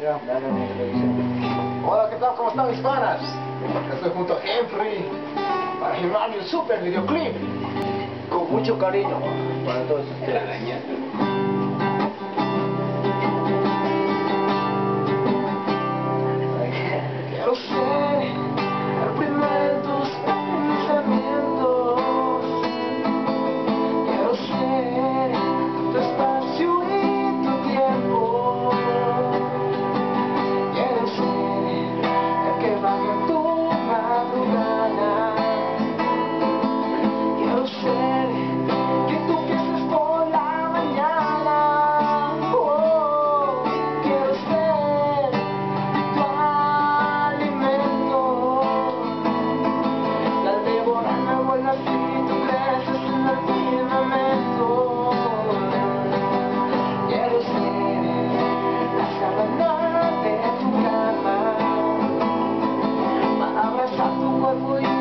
Ya. Hola, ¿qué tal? ¿Cómo están mis panas? Estoy junto a Henry para filmar el super videoclip. Con mucho cariño para todos ustedes. what will you